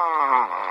Ah.